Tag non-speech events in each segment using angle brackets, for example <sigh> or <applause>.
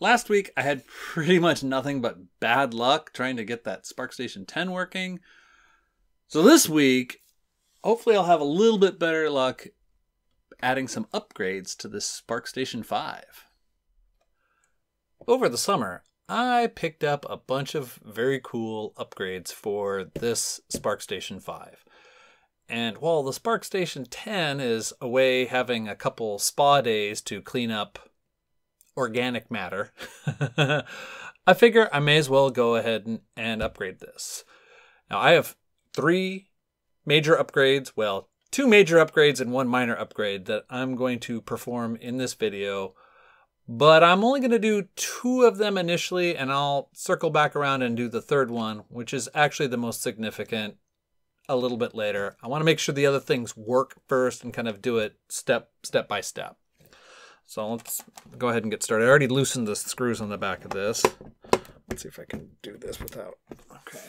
last week I had pretty much nothing but bad luck trying to get that SPARCstation 10 working. So this week, hopefully I'll have a little bit better luck adding some upgrades to this SPARCstation 5. Over the summer, I picked up a bunch of very cool upgrades for this SPARCstation 5. And while the SPARCstation 10 is away having a couple spa days to clean up organic matter, <laughs> I figure I may as well go ahead and, and upgrade this. Now, I have three major upgrades, well, two major upgrades and one minor upgrade that I'm going to perform in this video. But I'm only going to do two of them initially, and I'll circle back around and do the third one, which is actually the most significant a little bit later. I want to make sure the other things work first and kind of do it step step by step. So let's go ahead and get started. I already loosened the screws on the back of this. Let's see if I can do this without. Okay.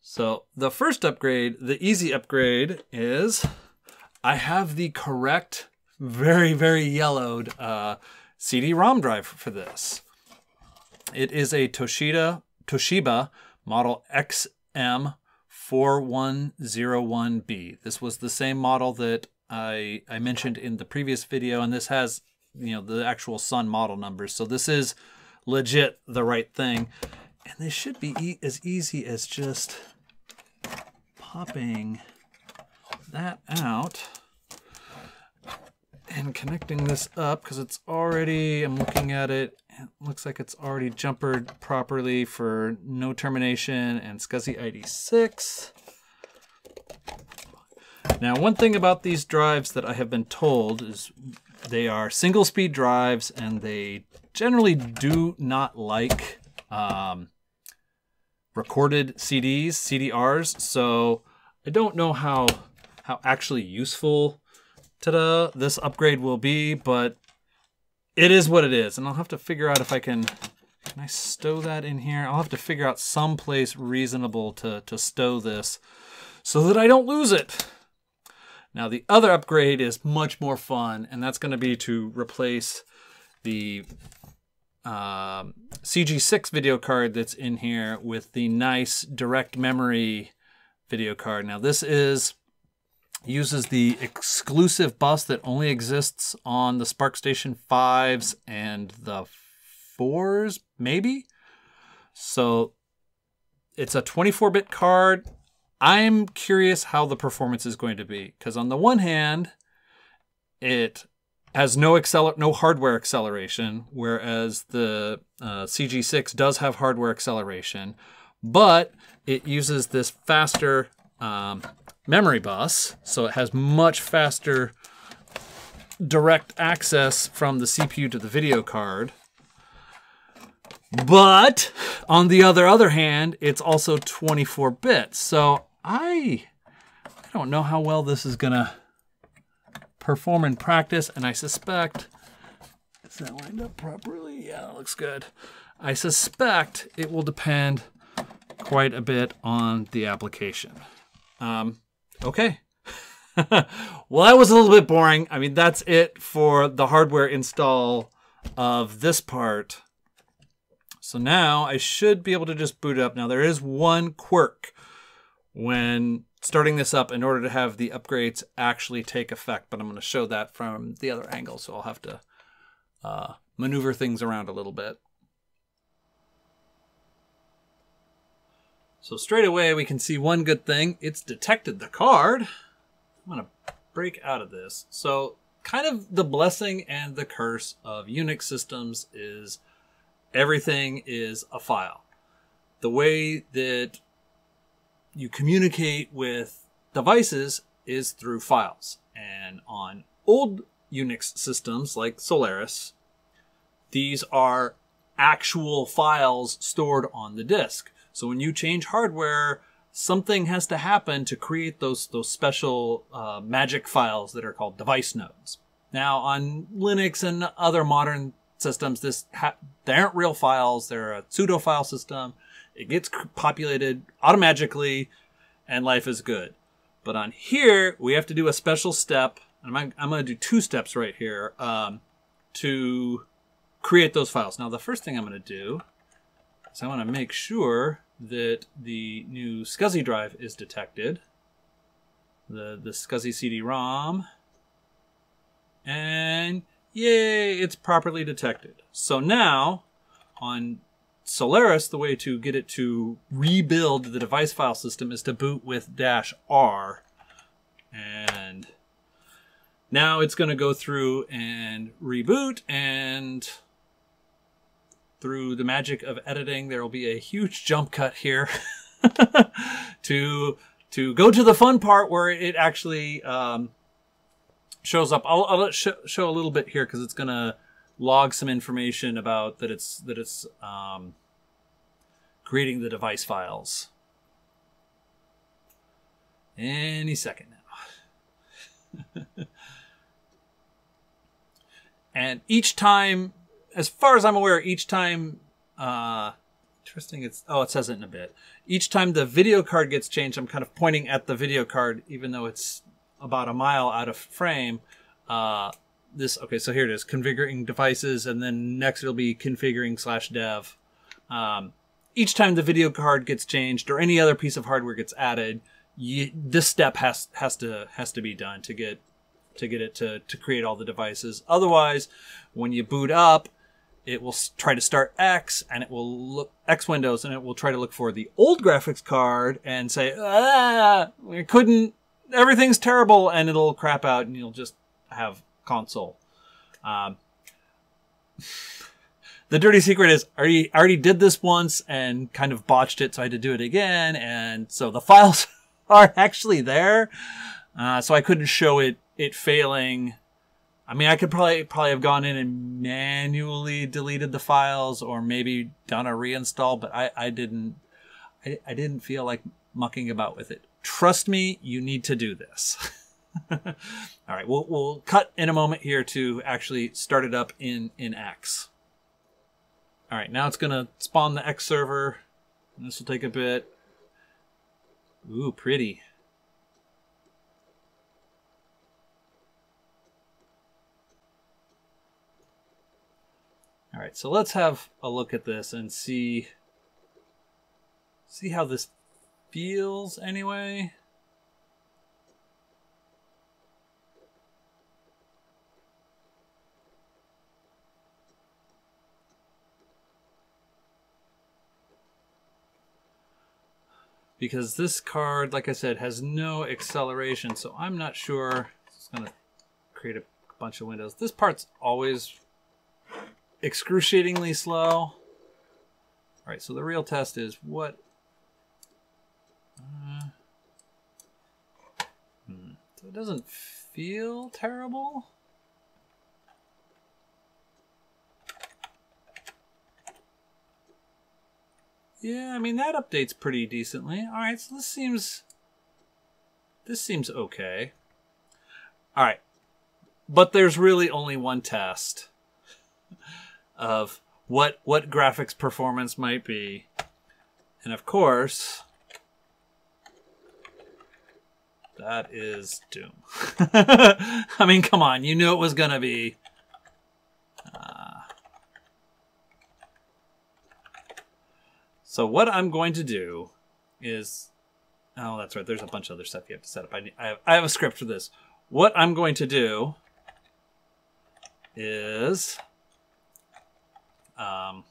So the first upgrade, the easy upgrade is I have the correct, very, very yellowed uh, CD-ROM drive for this. It is a Toshiba, Toshiba model XM4101B. This was the same model that I, I mentioned in the previous video, and this has you know the actual Sun model numbers. So this is legit the right thing. And this should be e as easy as just popping that out and connecting this up because it's already, I'm looking at it, it looks like it's already jumpered properly for no termination and SCSI ID 6. Now, one thing about these drives that I have been told is they are single speed drives and they generally do not like um, recorded CDs, CDRs. So I don't know how how actually useful ta this upgrade will be, but it is what it is. And I'll have to figure out if I can can I stow that in here? I'll have to figure out some place reasonable to, to stow this so that I don't lose it. Now the other upgrade is much more fun, and that's going to be to replace the um, CG6 video card that's in here with the nice direct memory video card. Now this is uses the exclusive bus that only exists on the SPARCstation 5s and the 4s, maybe? So it's a 24-bit card. I'm curious how the performance is going to be because on the one hand, it has no acceler- no hardware acceleration, whereas the uh, CG6 does have hardware acceleration, but it uses this faster um, memory bus, so it has much faster direct access from the CPU to the video card. But on the other other hand, it's also 24 bits. So I I don't know how well this is gonna perform in practice, and I suspect is that lined up properly? Yeah, looks good. I suspect it will depend quite a bit on the application. Um, okay. <laughs> well, that was a little bit boring. I mean, that's it for the hardware install of this part. So now I should be able to just boot up. Now there is one quirk when starting this up in order to have the upgrades actually take effect, but I'm going to show that from the other angle, so I'll have to uh, maneuver things around a little bit. So straight away we can see one good thing. It's detected the card. I'm going to break out of this. So kind of the blessing and the curse of Unix systems is everything is a file. The way that you communicate with devices is through files. And on old Unix systems like Solaris, these are actual files stored on the disk. So when you change hardware, something has to happen to create those those special uh, magic files that are called device nodes. Now on Linux and other modern systems, this ha- they aren't real files; they're a pseudo file system. It gets populated automatically, and life is good. But on here, we have to do a special step. I'm, I'm going to do two steps right here um, to create those files. Now, the first thing I'm going to do is I want to make sure that the new SCSI drive is detected. The, the SCSI CD-ROM. And yay, it's properly detected. So now, on Solaris, the way to get it to rebuild the device file system is to boot with dash R. And now it's going to go through and reboot and through the magic of editing, there will be a huge jump cut here <laughs> to to go to the fun part where it actually um, shows up. I'll, I'll sh show a little bit here because it's going to log some information about that it's that it's um, creating the device files. Any second now. <laughs> and each time as far as I'm aware, each time, uh, interesting, it's, oh, it says it in a bit. Each time the video card gets changed, I'm kind of pointing at the video card, even though it's about a mile out of frame. Uh, this, okay, so here it is, configuring devices, and then next it'll be configuring slash dev. Um, each time the video card gets changed or any other piece of hardware gets added, you, this step has has to has to be done to get to get it to to create all the devices. Otherwise, when you boot up, it will try to start X and it will look X Windows and it will try to look for the old graphics card and say, ah, we couldn't, everything's terrible and it'll crap out and you'll just have console. Um, <sighs> the dirty secret is I already, already did this once and kind of botched it. So I had to do it again. And so the <laughs> files are actually there. Uh, so I couldn't show it, it failing I mean, I could probably probably have gone in and manually deleted the files, or maybe done a reinstall, but I I didn't I, I didn't feel like mucking about with it. Trust me, you need to do this. <laughs> All right, we'll we'll cut in a moment here to actually start it up in in X. All right, now it's gonna spawn the X server. This will take a bit. Ooh, pretty. All right, so let's have a look at this and see see how this feels anyway. Because this card, like I said, has no acceleration, so I'm not sure. It's going to create a bunch of windows. This part's always excruciatingly slow. All right, so the real test is what... Uh, hmm, so it doesn't feel terrible. Yeah, I mean, that updates pretty decently. All right, so this seems... This seems okay. All right. But there's really only one test <laughs> of what what graphics performance might be. And of course, that is Doom. <laughs> I mean, come on, you knew it was going to be. So what I'm going to do is, oh, that's right. There's a bunch of other stuff you have to set up. I, I, have, I have a script for this. What I'm going to do is um,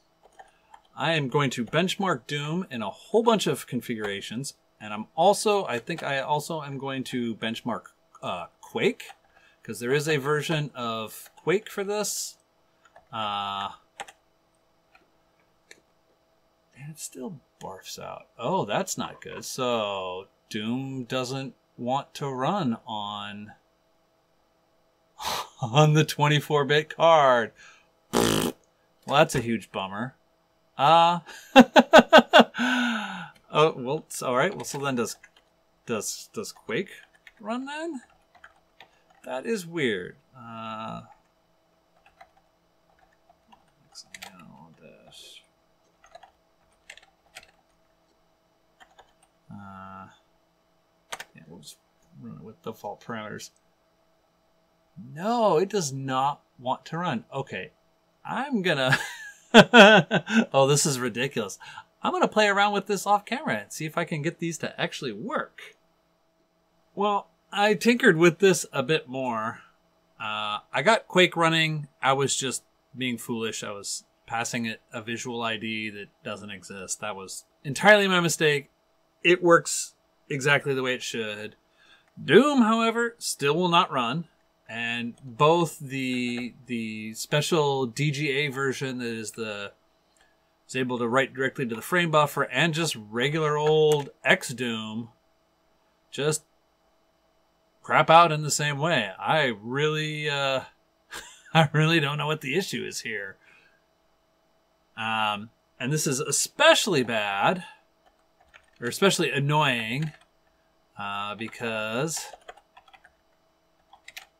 I am going to benchmark Doom in a whole bunch of configurations. And I'm also, I think I also am going to benchmark uh, Quake because there is a version of Quake for this. Uh, and it still barfs out. Oh, that's not good. So Doom doesn't want to run on <laughs> on the 24-bit card. Well, that's a huge bummer. Uh <laughs> Oh, well, all right. Well, so then does does does Quake run then? That is weird. Uh, yeah, we'll just run it with default parameters. No, it does not want to run. Okay, I'm gonna. <laughs> oh, this is ridiculous. I'm gonna play around with this off camera and see if I can get these to actually work. Well, I tinkered with this a bit more. Uh, I got Quake running. I was just being foolish. I was passing it a visual ID that doesn't exist. That was entirely my mistake. It works exactly the way it should. Doom, however, still will not run, and both the the special DGA version that is the is able to write directly to the frame buffer and just regular old X Doom just crap out in the same way. I really uh <laughs> I really don't know what the issue is here. Um and this is especially bad or especially annoying uh, because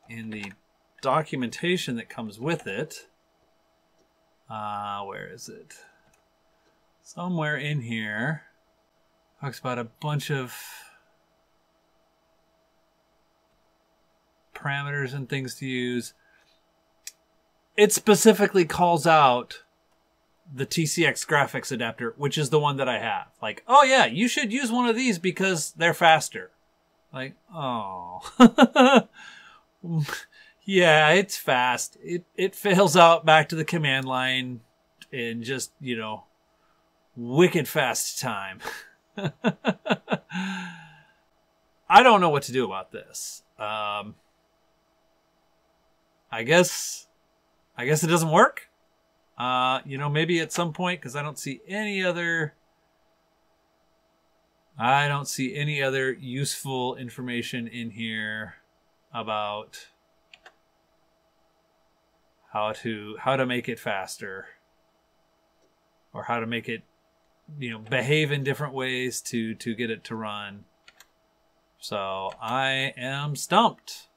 in the documentation that comes with it, uh, where is it? Somewhere in here, talks about a bunch of parameters and things to use. It specifically calls out the TCX graphics adapter, which is the one that I have. Like, oh yeah, you should use one of these because they're faster. Like, oh. <laughs> yeah, it's fast. It it fails out back to the command line in just, you know, wicked fast time. <laughs> I don't know what to do about this. Um I guess I guess it doesn't work. Uh, you know, maybe at some point, because I don't see any other. I don't see any other useful information in here about how to how to make it faster or how to make it you know behave in different ways to to get it to run so i am stumped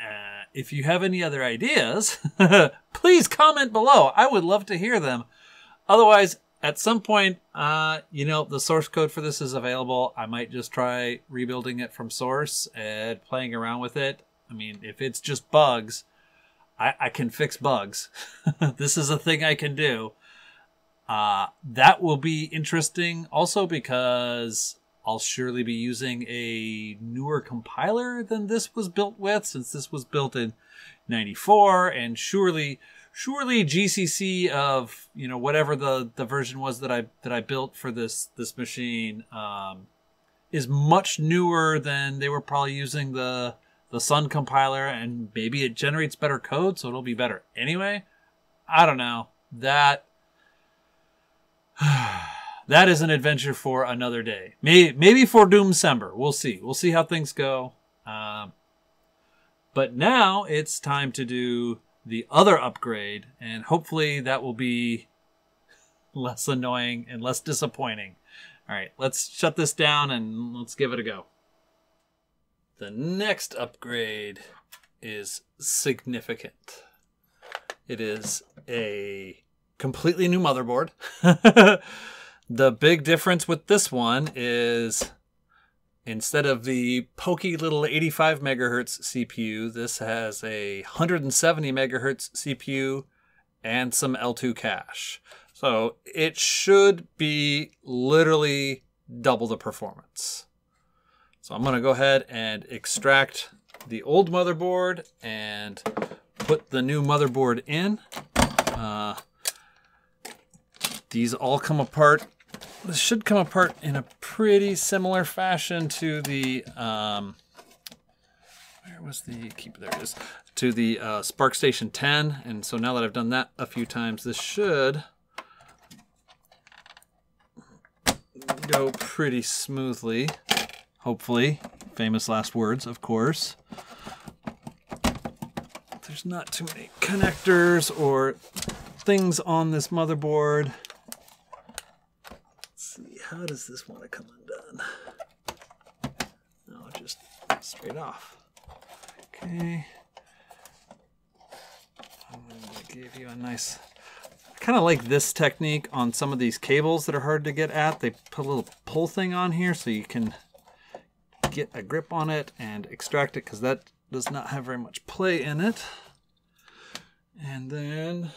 uh, if you have any other ideas, <laughs> please comment below. I would love to hear them. Otherwise, at some point, uh, you know, the source code for this is available. I might just try rebuilding it from source and playing around with it. I mean, if it's just bugs, I, I can fix bugs. <laughs> this is a thing I can do. Uh, that will be interesting also because I'll surely be using a newer compiler than this was built with, since this was built in 94, and surely, surely GCC of, you know, whatever the, the version was that I, that I built for this, this machine, um, is much newer than they were probably using the, the Sun compiler, and maybe it generates better code, so it'll be better anyway. I don't know. That, <sighs> that is an adventure for another day. Maybe, maybe for Doomcember. We'll see. We'll see how things go. Um, but now it's time to do the other upgrade, and hopefully that will be <laughs> less annoying and less disappointing. All right, let's shut this down and let's give it a go. The next upgrade is significant. It is a completely new motherboard. <laughs> The big difference with this one is instead of the pokey little 85 megahertz CPU, this has a 170 megahertz CPU and some L2 cache. So it should be literally double the performance. So I'm going to go ahead and extract the old motherboard and put the new motherboard in. Uh, these all come apart this should come apart in a pretty similar fashion to the, um, where was the, keep, there it is, to the uh, SPARCstation 10. And so now that I've done that a few times, this should go pretty smoothly, hopefully. Famous last words, of course. There's not too many connectors or things on this motherboard how does this want to come undone? No, just straight off. Okay. To give you a nice... I kind of like this technique on some of these cables that are hard to get at. They put a little pull thing on here so you can get a grip on it and extract it because that does not have very much play in it. And then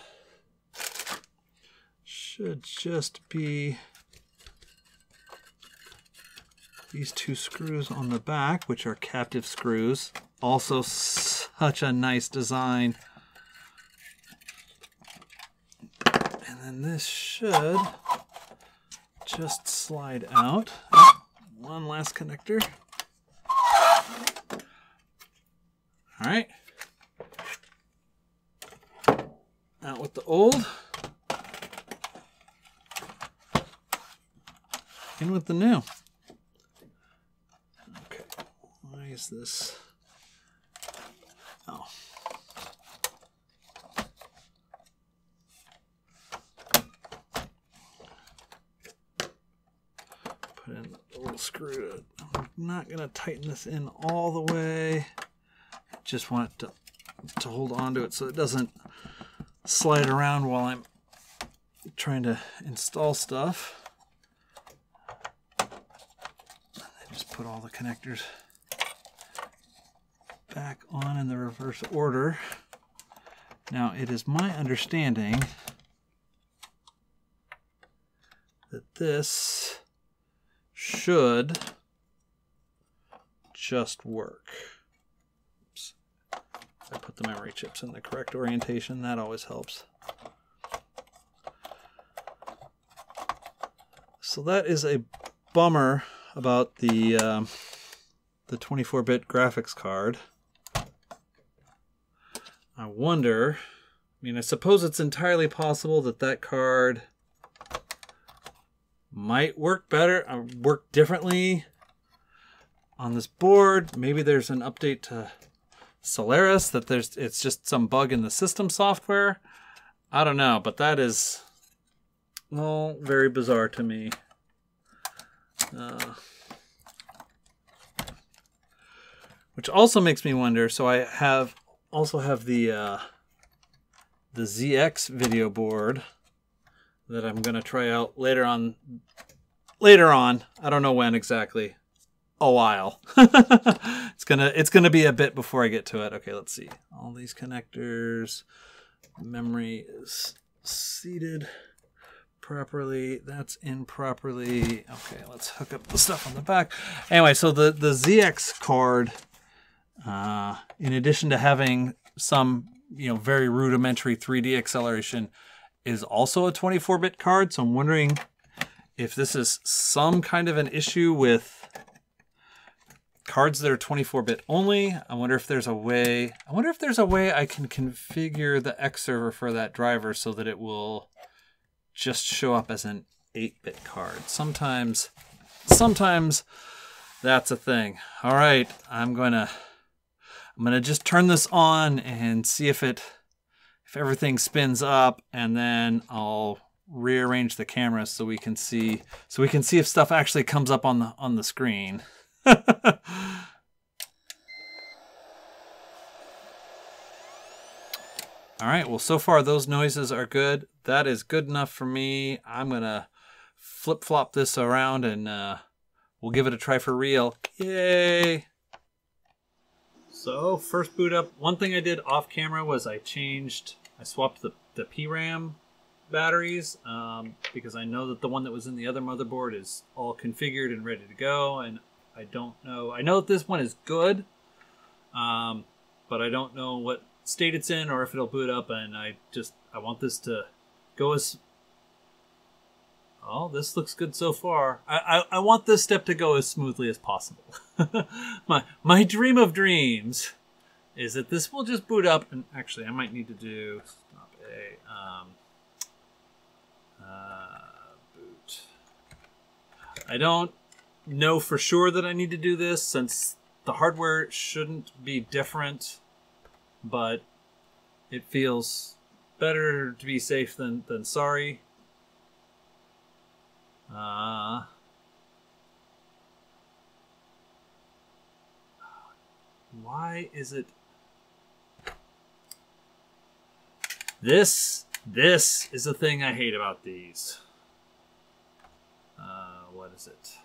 should just be these two screws on the back, which are captive screws. Also such a nice design. And then this should just slide out. One last connector. All right. Out with the old. In with the new. Okay. Why is this? Oh. Put in the little screw. I'm not going to tighten this in all the way. Just want it to, to hold on to it so it doesn't slide around while I'm trying to install stuff. Just put all the connectors back on in the reverse order. Now it is my understanding that this should just work. Oops. I put the memory chips in the correct orientation, that always helps. So that is a bummer about the um, the 24-bit graphics card. I wonder, I mean, I suppose it's entirely possible that that card might work better, uh, work differently on this board. Maybe there's an update to Solaris that there's it's just some bug in the system software. I don't know, but that is well very bizarre to me. Uh, which also makes me wonder. So I have also have the uh, the ZX video board that I'm gonna try out later on. Later on, I don't know when exactly. A while. <laughs> it's gonna it's gonna be a bit before I get to it. Okay, let's see. All these connectors. Memory is seated properly. That's in properly. Okay, let's hook up the stuff on the back. Anyway, so the the ZX card, uh, in addition to having some you know very rudimentary 3D acceleration, is also a 24-bit card. So I'm wondering if this is some kind of an issue with cards that are 24-bit only. I wonder if there's a way. I wonder if there's a way I can configure the X server for that driver so that it will just show up as an 8-bit card. Sometimes, sometimes that's a thing. All right, I'm gonna, I'm gonna just turn this on and see if it, if everything spins up, and then I'll rearrange the camera so we can see, so we can see if stuff actually comes up on the on the screen. <laughs> All right, well, so far those noises are good. That is good enough for me. I'm to flip-flop this around and uh, we'll give it a try for real. Yay! So, first boot up, one thing I did off camera was I changed, I swapped the, the PRAM batteries um, because I know that the one that was in the other motherboard is all configured and ready to go and I don't know, I know that this one is good, um, but I don't know what state it's in or if it'll boot up and I just I want this to go as Oh, this looks good so far. I, I, I want this step to go as smoothly as possible. <laughs> my my dream of dreams is that this will just boot up and actually I might need to do stop a um, uh, boot. I don't know for sure that I need to do this since the hardware shouldn't be different but it feels better to be safe than, than sorry. Uh, why is it... This, this is the thing I hate about these. Uh, what is it?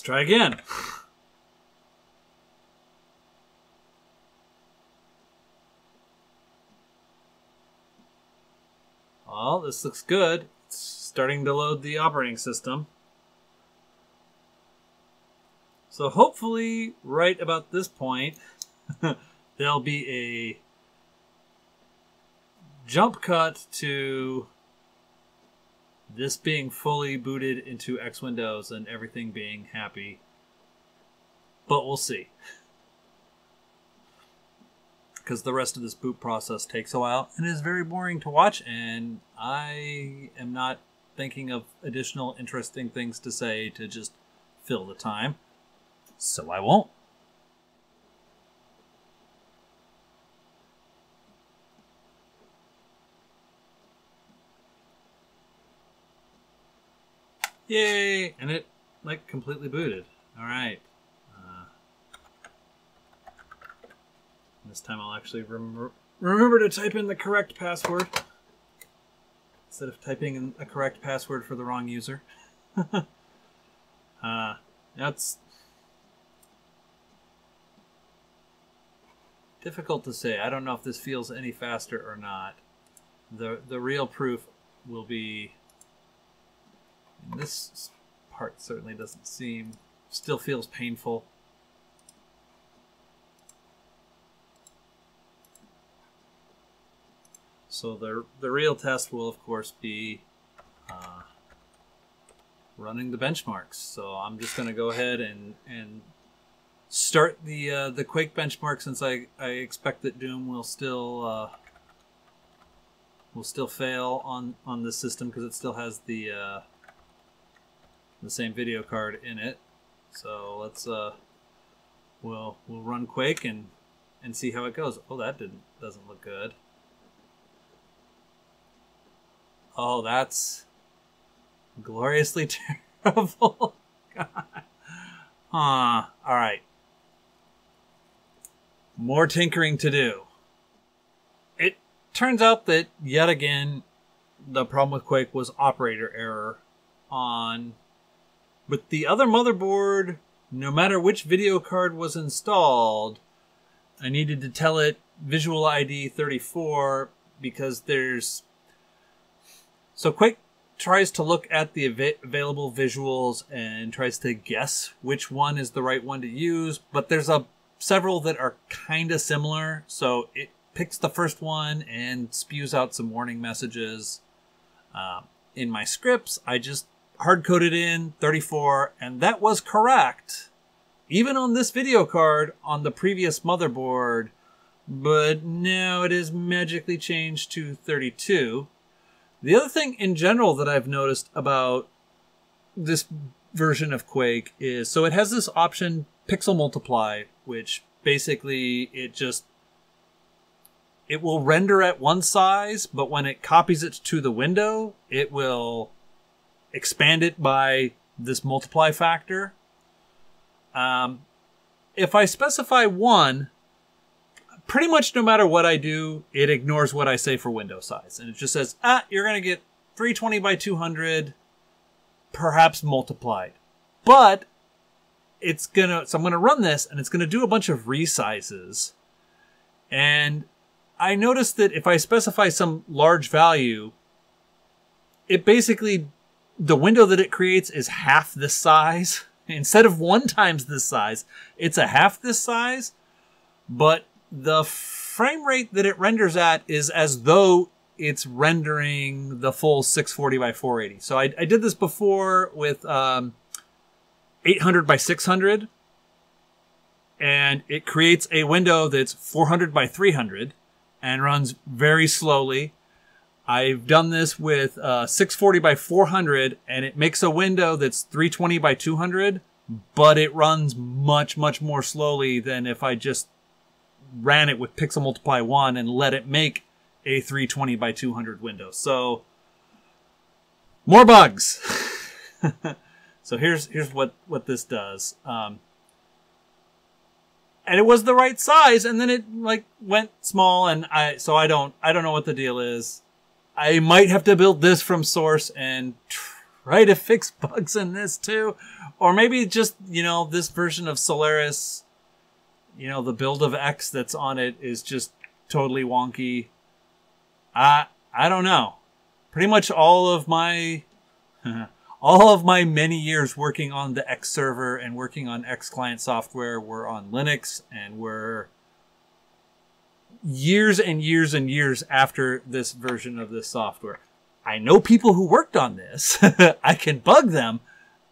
Let's try again. Well, this looks good. It's starting to load the operating system. So hopefully, right about this point, <laughs> there'll be a jump cut to this being fully booted into X Windows and everything being happy. But we'll see. <laughs> Because the rest of this boot process takes a while and is very boring to watch, and I am not thinking of additional interesting things to say to just fill the time. So I won't. Yay! And it, like, completely booted. Alright. Uh, this time I'll actually rem remember to type in the correct password. Instead of typing in a correct password for the wrong user. <laughs> uh, that's difficult to say. I don't know if this feels any faster or not. The, the real proof will be this part certainly doesn't seem, still feels painful. So the, the real test will, of course, be uh, running the benchmarks. So I'm just going to go ahead and, and start the uh, the Quake benchmark since I, I expect that Doom will still uh, will still fail on on this system because it still has the uh, the same video card in it. So let's uh, we'll we'll run Quake and and see how it goes. Oh, that didn't doesn't look good. Oh, that's gloriously <laughs> terrible. God. Huh. All right. More tinkering to do. It turns out that yet again, the problem with Quake was operator error on with the other motherboard, no matter which video card was installed, I needed to tell it Visual ID 34 because there's. So Quake tries to look at the av- available visuals and tries to guess which one is the right one to use, but there's a several that are kind of similar, so it picks the first one and spews out some warning messages. Uh, in my scripts, I just hard coded in 34, and that was correct. Even on this video card on the previous motherboard, but now it is magically changed to 32. The other thing in general that I've noticed about this version of Quake is so it has this option pixel multiply, which basically it just it will render at one size, but when it copies it to the window, it will expand it by this multiply factor. Um, if I specify one, pretty much no matter what I do, it ignores what I say for window size. And it just says, ah, you're going to get 320 by 200, perhaps multiplied. But it's going to, so I'm going to run this and it's going to do a bunch of resizes. And I noticed that if I specify some large value, it basically the window that it creates is half this size. <laughs> Instead of one times this size, it's a half this size, but the frame rate that it renders at is as though it's rendering the full 640 by 480. So I, I did this before with um, 800 by 600, and it creates a window that's 400 by 300 and runs very slowly I've done this with uh, 640 by 400 and it makes a window that's 320 by 200, but it runs much, much more slowly than if I just ran it with Pixel Multiply 1 and let it make a 320 by 200 window. So, more bugs. <laughs> so here's here's what what this does. Um, and it was the right size, and then it like went small, and I so I don't I don't know what the deal is. I might have to build this from source and try to fix <laughs> bugs in this too. Or maybe just, you know, this version of Solaris, you know, the build of X that's on it is just totally wonky. I I don't know. Pretty much all of my <laughs> all of my many years working on the X server and working on X client software were on Linux and were years and years and years after this version of this software. I know people who worked on this. <laughs> I can bug them.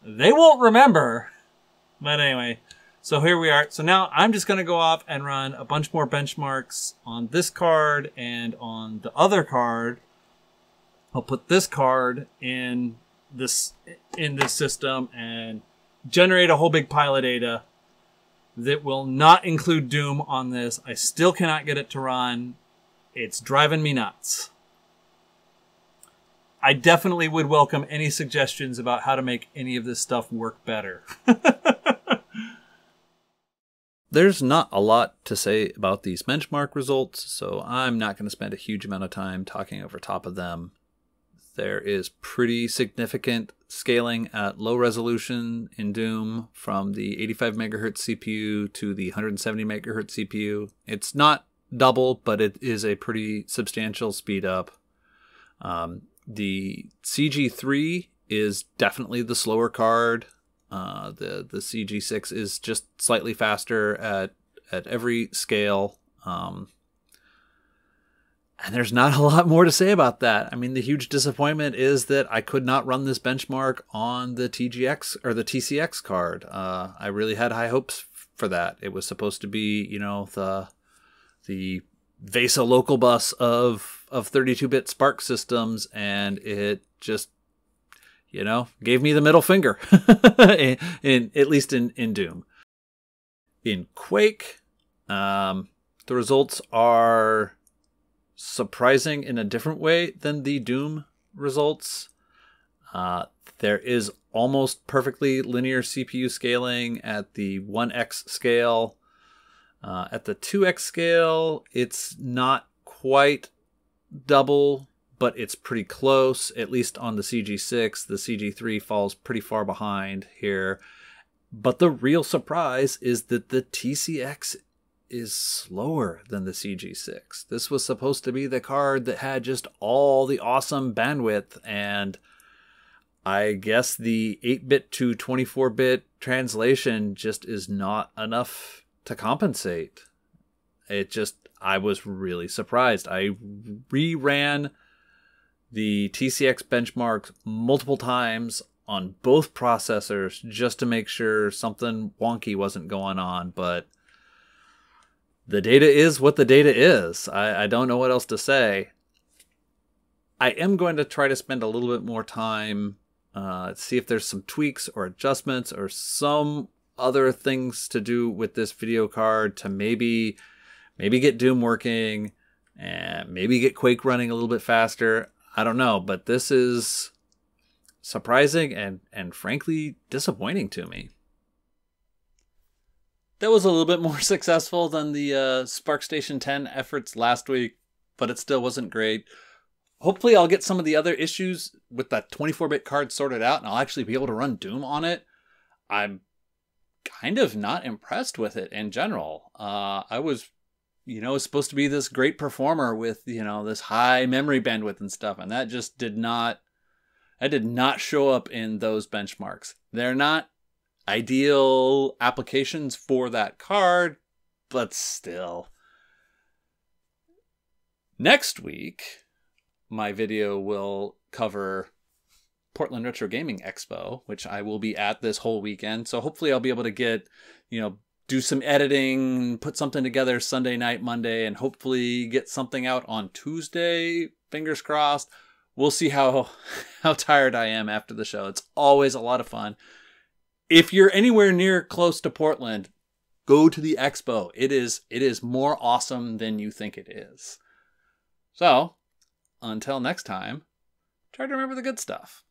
They won't remember. But anyway, so here we are. So now I'm just going to go off and run a bunch more benchmarks on this card and on the other card. I'll put this card in this in this system and generate a whole big pile of data that will not include Doom on this. I still cannot get it to run. It's driving me nuts. I definitely would welcome any suggestions about how to make any of this stuff work better. <laughs> There's not a lot to say about these benchmark results, so I'm not going to spend a huge amount of time talking over top of them. There is pretty significant scaling at low resolution in Doom from the 85 megahertz CPU to the 170 megahertz CPU. It's not double, but it is a pretty substantial speed up. Um, the CG3 is definitely the slower card. Uh, the the CG6 is just slightly faster at at every scale. Um, and there's not a lot more to say about that. I mean, the huge disappointment is that I could not run this benchmark on the TGX or the TCX card. Uh, I really had high hopes for that. It was supposed to be, you know, the the VESA local bus of of 32-bit SPARC systems, and it just, you know, gave me the middle finger. <laughs> in, in, at least in in Doom. In Quake, um, the results are surprising in a different way than the Doom results. Uh, there is almost perfectly linear CPU scaling at the 1x scale. Uh, at the 2x scale, it's not quite double, but it's pretty close, at least on the CG6. The CG3 falls pretty far behind here. But the real surprise is that the TCX is slower than the CG6. This was supposed to be the card that had just all the awesome bandwidth, and I guess the 8 bit to 24 bit translation just is not enough to compensate. It just, I was really surprised. I reran the TCX benchmarks multiple times on both processors just to make sure something wonky wasn't going on, but the data is what the data is. I, I don't know what else to say. I am going to try to spend a little bit more time, uh, see if there's some tweaks or adjustments or some other things to do with this video card to maybe maybe get Doom working and maybe get Quake running a little bit faster. I don't know, but this is surprising and and frankly disappointing to me that was a little bit more <laughs> successful than the uh, SPARCstation 10 efforts last week, but it still wasn't great. Hopefully, I'll get some of the other issues with that 24 bit card sorted out and I'll actually be able to run Doom on it. I'm kind of not impressed with it in general. Uh, I was, you know, supposed to be this great performer with, you know, this high memory bandwidth and stuff, and that just did not. That did not show up in those benchmarks. They're not ideal applications for that card, but still. Next week, my video will cover Portland Retro Gaming Expo, which I will be at this whole weekend. So hopefully I'll be able to get, you know, do some editing, put something together Sunday night, Monday, and hopefully get something out on Tuesday. Fingers crossed. We'll see how <laughs> how tired I am after the show. It's always a lot of fun if you're anywhere near close to Portland, go to the expo. It is it is more awesome than you think it is. So, until next time, try to remember the good stuff.